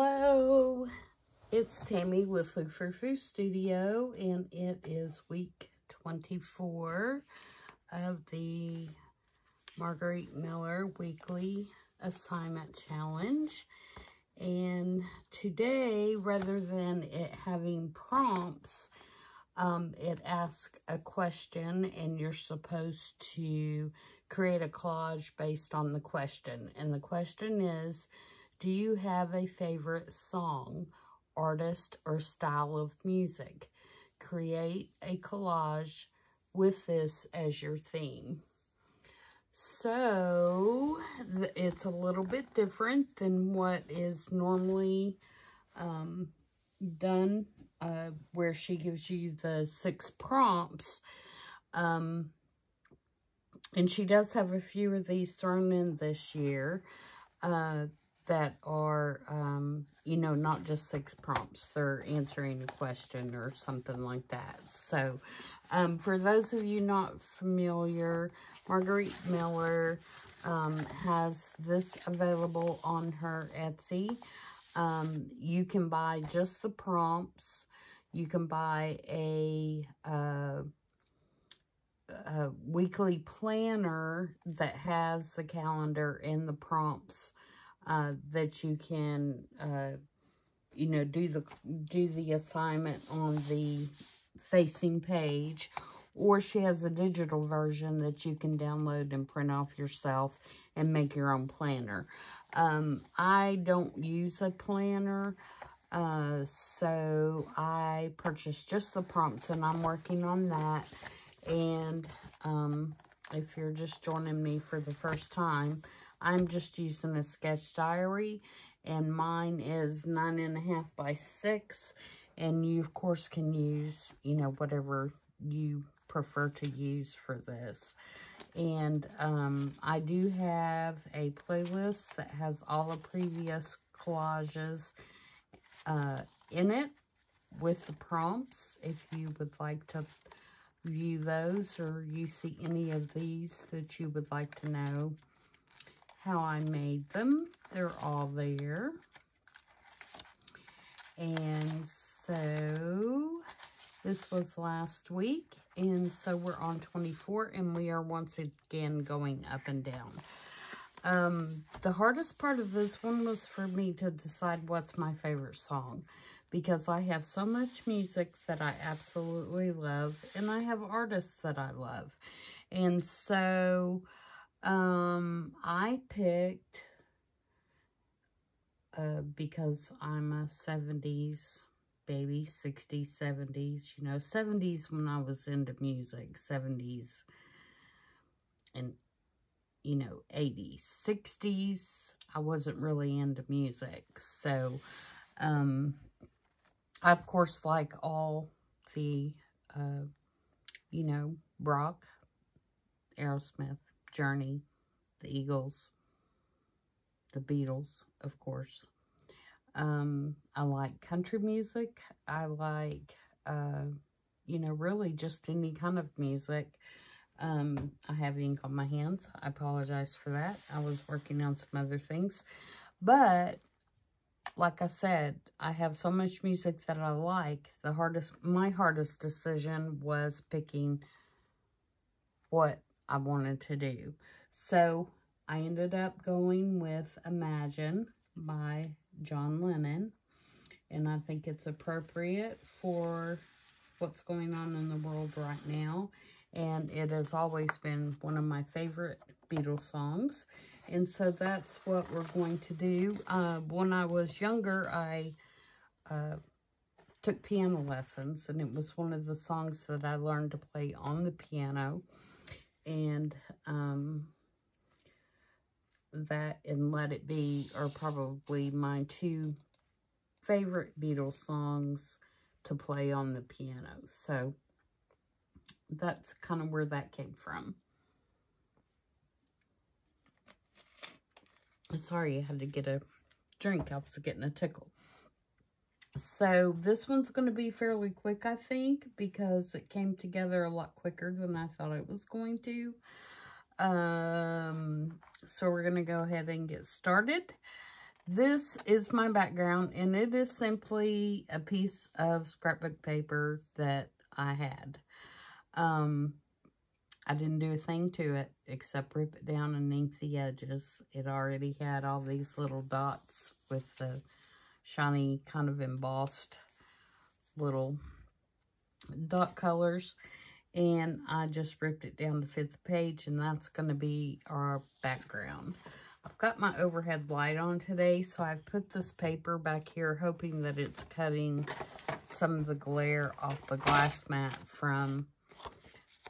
Hello, it's Tammy with Frou-frou Studio, and it is week 24 of the Margarete Miller Weekly Assignment Challenge. And today, rather than it having prompts, um, it asks a question, and you're supposed to create a collage based on the question. And the question is, do you have a favorite song, artist, or style of music? Create a collage with this as your theme. So, it's a little bit different than what is normally um, done, uh, where she gives you the six prompts. Um, and she does have a few of these thrown in this year. Uh, that are, um, you know, not just six prompts. They're answering a question or something like that. So, um, for those of you not familiar, Margarete Miller um, has this available on her Etsy. Um, you can buy just the prompts. You can buy a, uh, a weekly planner that has the calendar and the prompts uh, that you can, uh, you know, do the do the assignment on the facing page. Or she has a digital version that you can download and print off yourself and make your own planner. Um, I don't use a planner, uh, so I purchased just the prompts and I'm working on that. And um, if you're just joining me for the first time, I'm just using a sketch diary and mine is nine and a half by six. And you, of course, can use, you know, whatever you prefer to use for this. And um, I do have a playlist that has all the previous collages uh, in it with the prompts if you would like to view those or you see any of these that you would like to know how I made them. They're all there. And so this was last week. And so we're on 24 and we are once again going up and down. Um, the hardest part of this one was for me to decide what's my favorite song because I have so much music that I absolutely love and I have artists that I love. And so um, I picked, uh, because I'm a 70s baby, 60s, 70s, you know, 70s when I was into music, 70s and, you know, 80s, 60s, I wasn't really into music. So, um, I, of course, like all the, uh, you know, rock, Aerosmith, Journey, the Eagles, the Beatles, of course. Um, I like country music. I like, uh, you know, really just any kind of music. Um, I have ink on my hands. I apologize for that. I was working on some other things. But, like I said, I have so much music that I like. The hardest, my hardest decision was picking what I wanted to do. So I ended up going with Imagine by John Lennon. And I think it's appropriate for what's going on in the world right now. And it has always been one of my favorite Beatles songs. And so that's what we're going to do. Uh, when I was younger, I uh, took piano lessons. And it was one of the songs that I learned to play on the piano and um, that and Let It Be are probably my two favorite Beatles songs to play on the piano. So that's kind of where that came from. Sorry, I had to get a drink. I was getting a tickle. So this one's going to be fairly quick, I think, because it came together a lot quicker than I thought it was going to. Um, so we're going to go ahead and get started. this is my background, and it is simply a piece of scrapbook paper that I had. Um, I didn't do a thing to it except rip it down and ink the edges. It already had all these little dots with the shiny kind of embossed little dot colors. And I just ripped it down to fit the page and that's going to be our background. I've got my overhead light on today, so I've put this paper back here hoping that it's cutting some of the glare off the glass mat from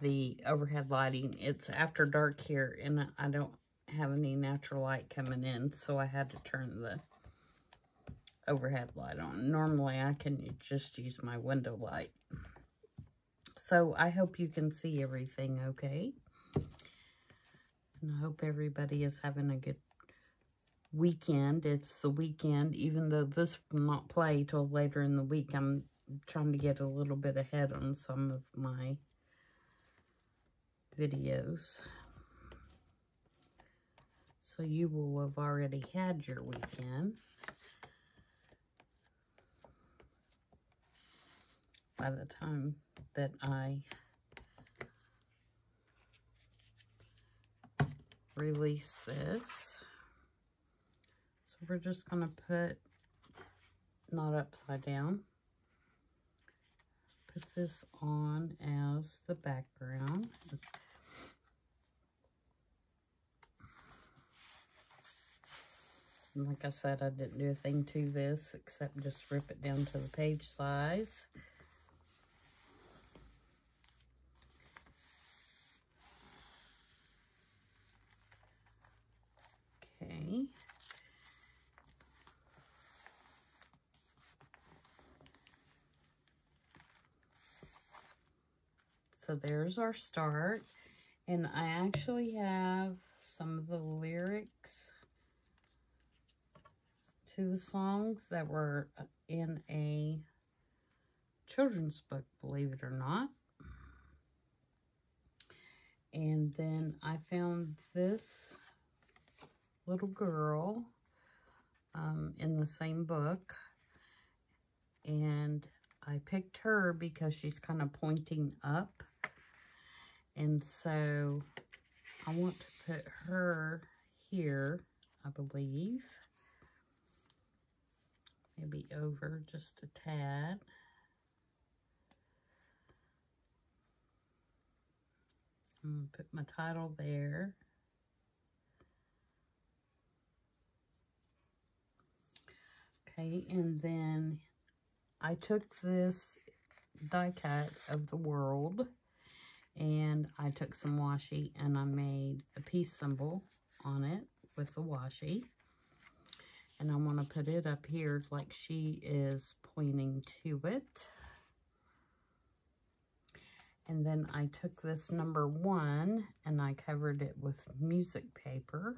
the overhead lighting. It's after dark here, and I don't have any natural light coming in, so I had to turn the overhead light on. Normally, I can just use my window light. So, I hope you can see everything okay. And I hope everybody is having a good weekend. It's the weekend, even though this will not play till later in the week. I'm trying to get a little bit ahead on some of my videos. So you will have already had your weekend. By the time that I release this. So we're just going to put, not upside down, put this on as the background. And like I said, I didn't do a thing to this except just rip it down to the page size. Okay. So there's our start. And I actually have some of the lyrics to the songs that were in a children's book, believe it or not. And then I found this little girl um, in the same book. And I picked her because she's kind of pointing up. And so I want to put her here, I believe maybe over just a tad. I'm going to put my title there. Okay, and then I took this die cut of the world and I took some washi and I made a peace symbol on it with the washi. And I want to put it up here like she is pointing to it. And then I took this number one and I covered it with music paper.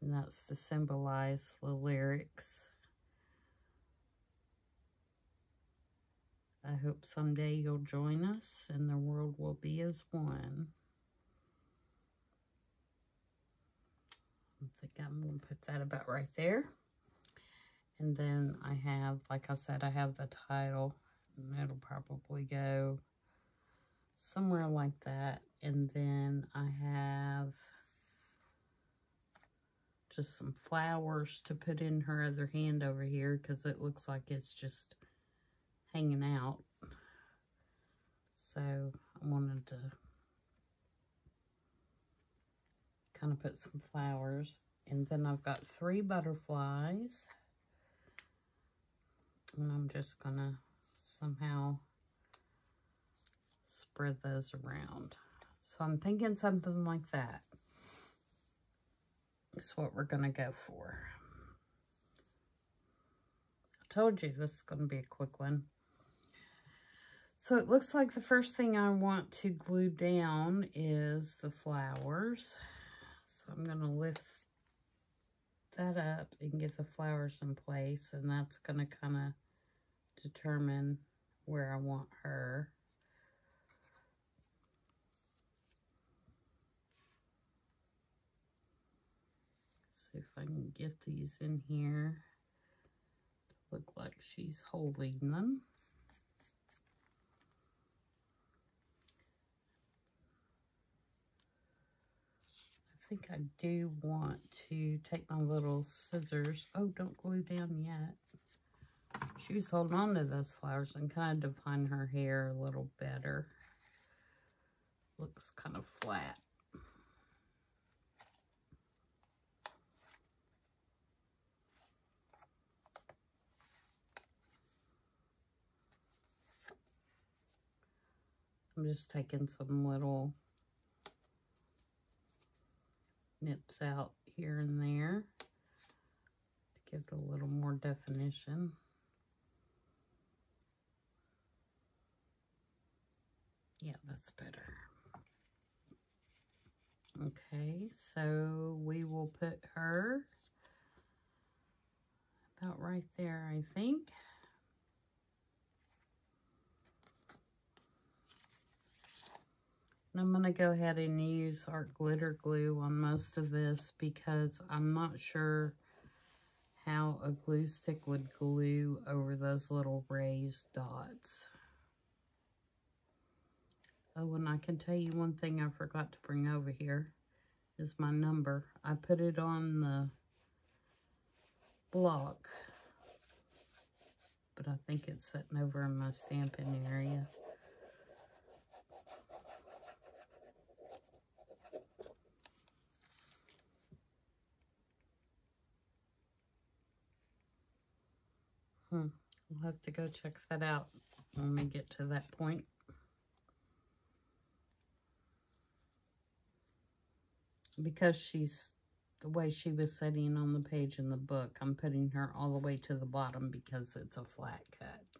And that's to symbolize the lyrics. I hope someday you'll join us and the world will be as one. I think I'm going to put that about right there. And then I have, like I said, I have the title. And it'll probably go somewhere like that. And then I have just some flowers to put in her other hand over here because it looks like it's just hanging out. So I wanted to kind of put some flowers. And then I've got three butterflies. And I'm just going to somehow spread those around. So I'm thinking something like that. Is what we're going to go for. I told you this is going to be a quick one. So it looks like the first thing I want to glue down is the flowers. So I'm going to lift that up and get the flowers in place. And that's going to kind of determine where I want her. See if I can get these in here. Look like she's holding them. Think I do want to take my little scissors. Oh, don't glue down yet. She was holding on to those flowers and kind of define her hair a little better. Looks kind of flat. I'm just taking some little nips out here and there to give it a little more definition. Yeah, that's better. Okay, so we will put her about right there, I think. I'm going to go ahead and use our glitter glue on most of this because I'm not sure how a glue stick would glue over those little raised dots. Oh, and I can tell you one thing I forgot to bring over here is my number. I put it on the block, but I think it's sitting over in my stamping area. Hmm, I'll have to go check that out when we get to that point. because she's the way she was sitting on the page in the book, I'm putting her all the way to the bottom because it's a flat cut.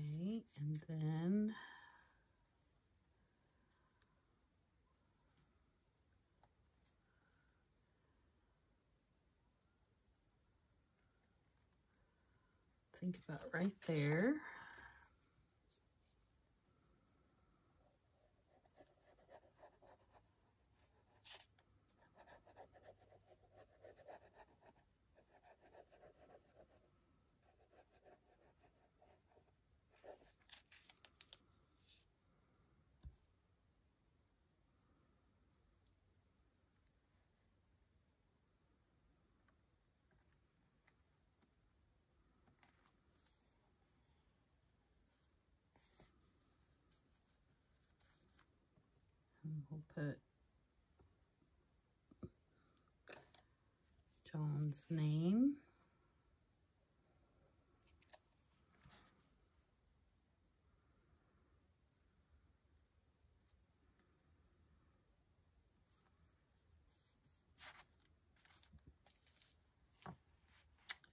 Okay, and then think about right there. Mm, we'll put John's name.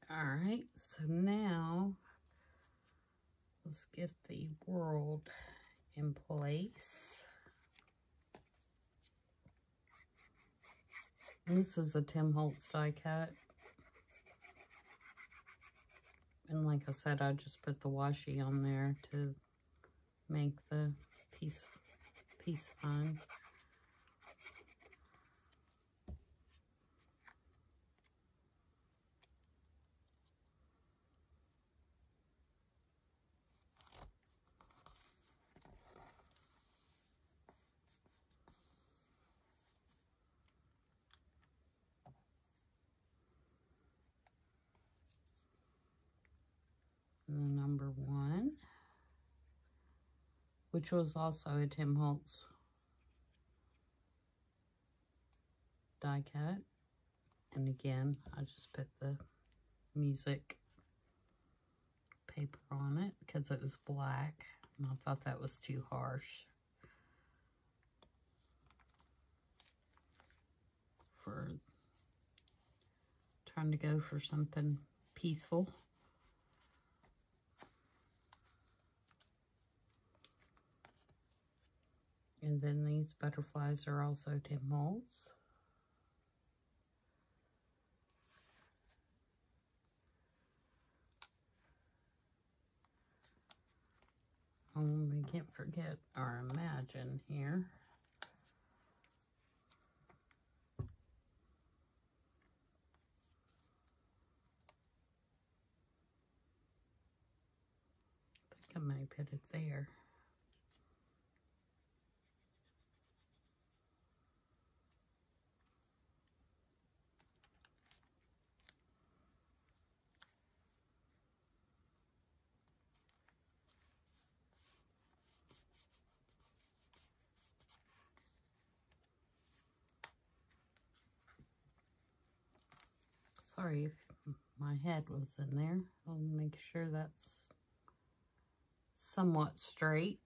All right, so now let's get the world in place. This is a Tim Holtz die cut. And like I said, I just put the washi on there to make the piece, piece fine. number one, which was also a Tim Holtz die cut. And again, I just put the music paper on it because it was black. And I thought that was too harsh. For trying to go for something peaceful. And then these butterflies are also Tim Holtz. Oh, we can't forget our Imagine here. I think I may put it there. Sorry if my head was in there. I'll make sure that's somewhat straight.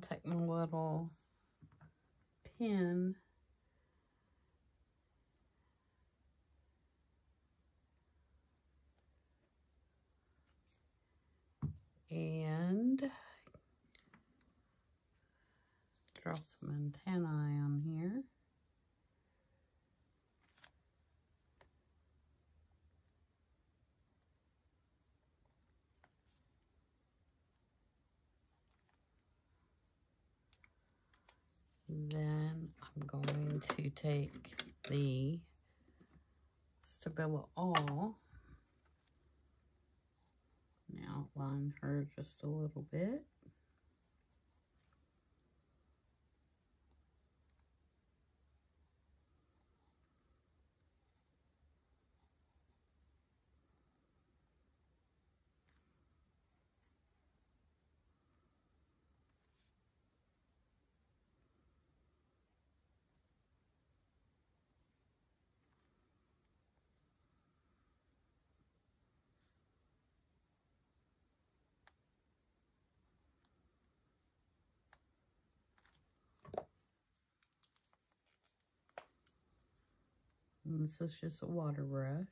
To take my little pin and draw some antennae on here. Then I'm going to take the Stabilo All and outline her just a little bit. And this is just a water brush.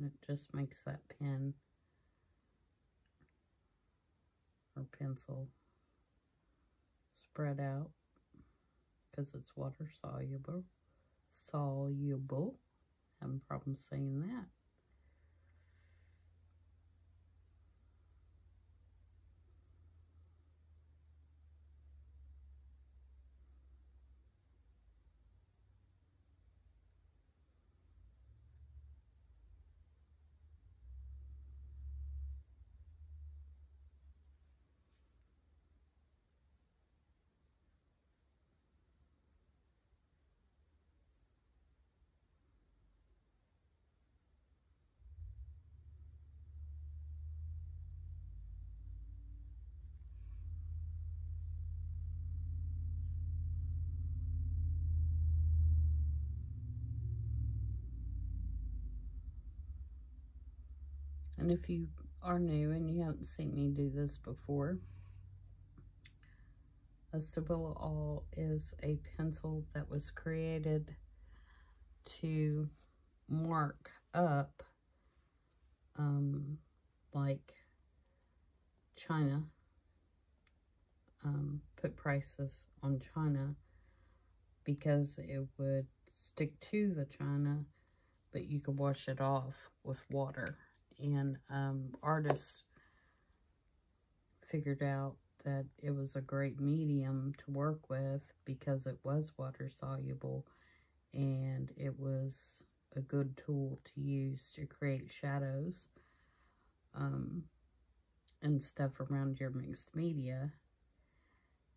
It just makes that pen or pencil spread out because it's water soluble. Soluble. Having problems saying that. And if you are new and you haven't seen me do this before, a Stabilo All is a pencil that was created to mark up um, like China, um, put prices on China because it would stick to the China, but you could wash it off with water and um, artists figured out that it was a great medium to work with because it was water soluble and it was a good tool to use to create shadows um, and stuff around your mixed media.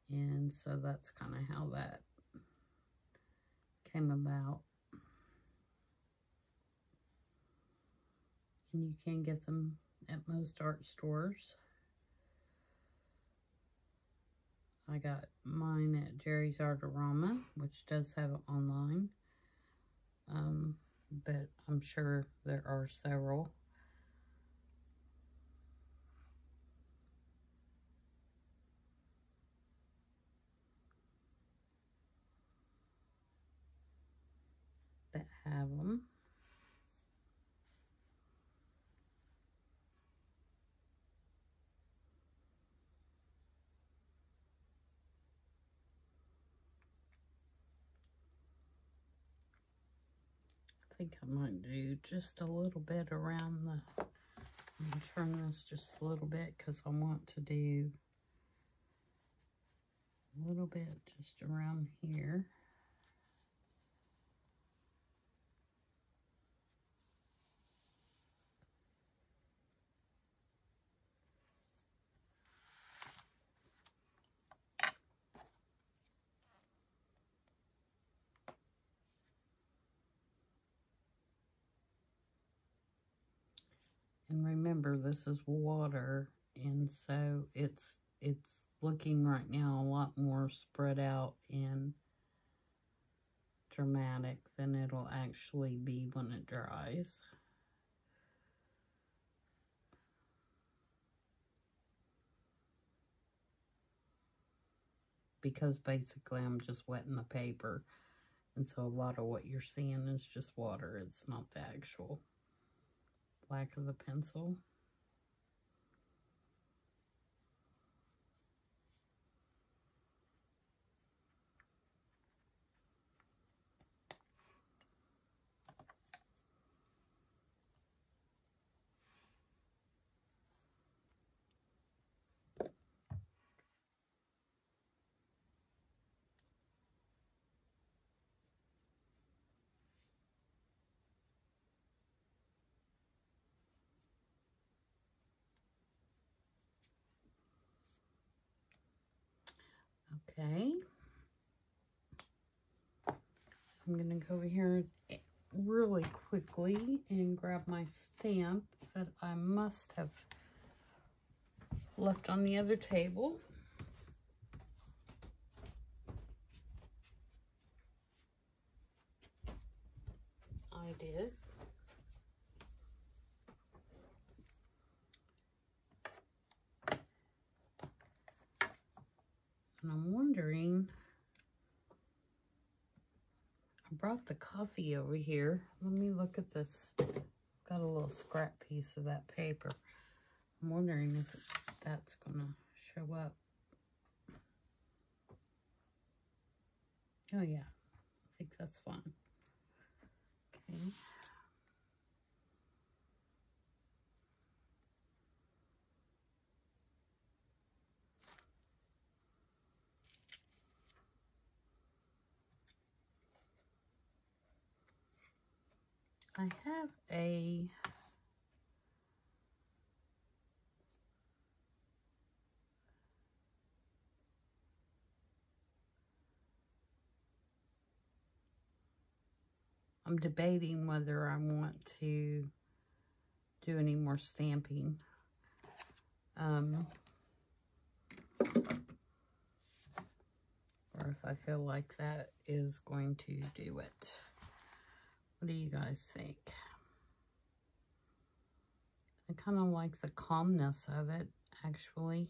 And so that's kind of how that came about. and you can get them at most art stores. I got mine at Jerry's Artorama, which does have it online. Um, but I'm sure there are several. that have them. Might do just a little bit around the, turn this just a little bit because I want to do a little bit just around here. And remember, this is water, and so it's it's looking right now a lot more spread out and dramatic than it'll actually be when it dries. Because basically I'm just wetting the paper. And so a lot of what you're seeing is just water. It's not the actual black of the pencil. Okay. I'm going to go over here really quickly and grab my stamp that I must have left on the other table. I did. And I'm wondering, I brought the coffee over here. Let me look at this. Got a little scrap piece of that paper. I'm wondering if that's going to show up. Oh, yeah. I think that's fine. Okay. I have a I'm debating whether I want to do any more stamping. Um, or if I feel like that is going to do it. What do you guys think? I kind of like the calmness of it, actually.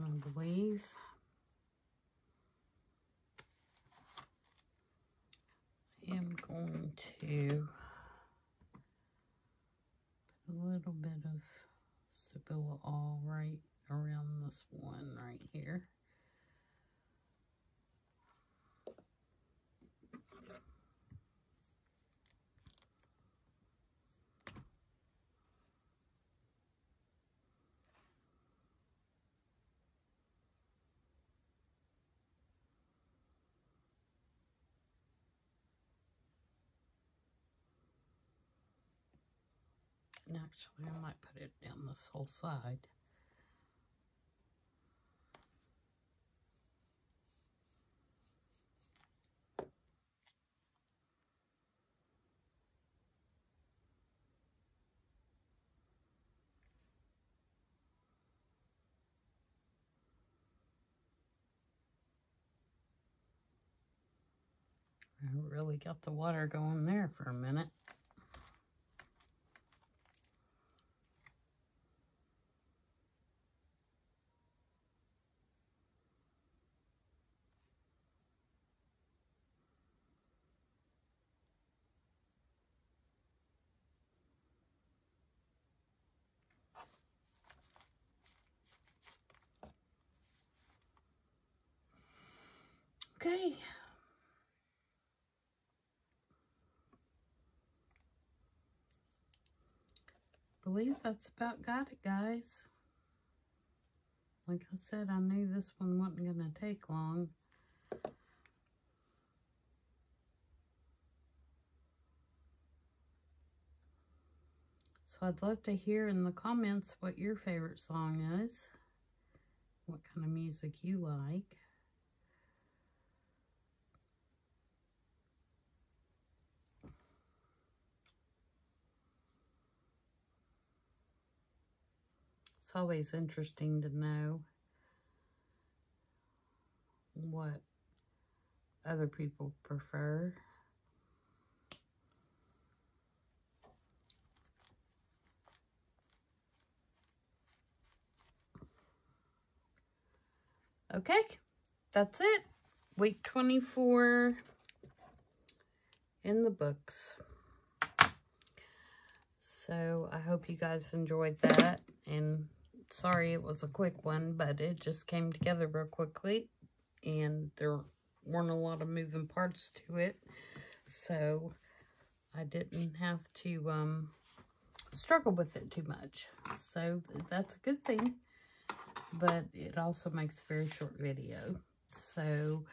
I believe. I am going to little bit of Stabilo all right around this one right here. Actually, I might put it down this whole side. I really got the water going there for a minute. Okay. believe that's about got it, guys. Like I said, I knew this one wasn't going to take long. So I'd love to hear in the comments what your favorite song is. What kind of music you like. It's always interesting to know what other people prefer. Okay, that's it. Week 24 in the books. So I hope you guys enjoyed that. And sorry it was a quick one, but it just came together real quickly. And there weren't a lot of moving parts to it. So I didn't have to um, struggle with it too much. So that's a good thing but it also makes a very short video. So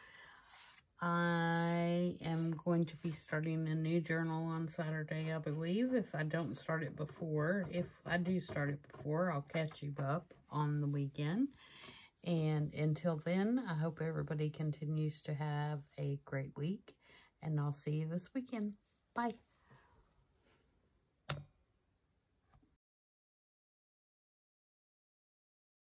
I am going to be starting a new journal on Saturday, I believe, if I don't start it before. If I do start it before, I'll catch you up on the weekend. And until then, I hope everybody continues to have a great week. And I'll see you this weekend. Bye.